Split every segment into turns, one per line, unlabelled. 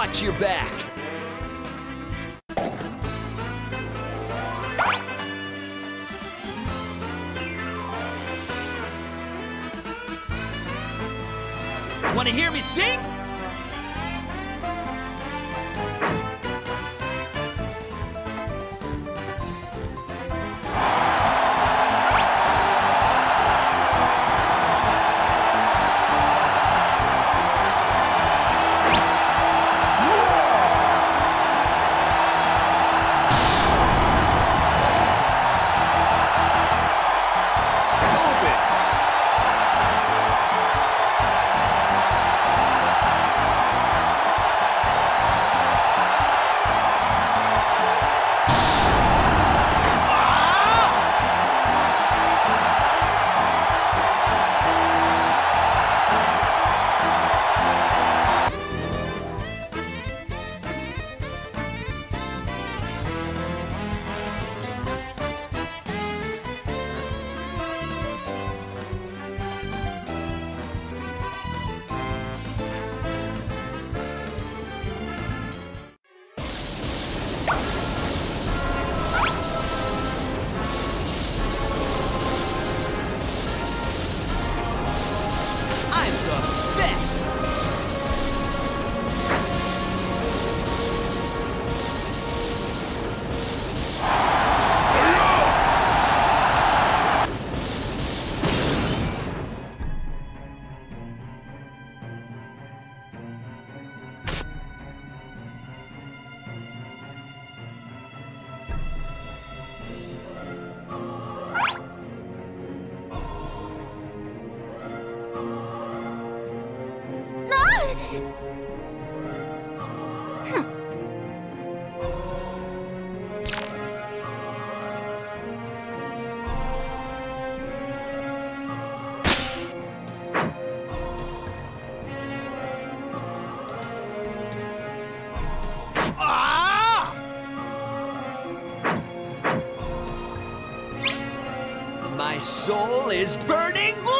Watch your back. Wanna hear me sing? My soul is burning blue.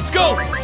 Let's go!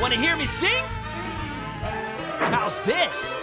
Want to hear me sing? How's this?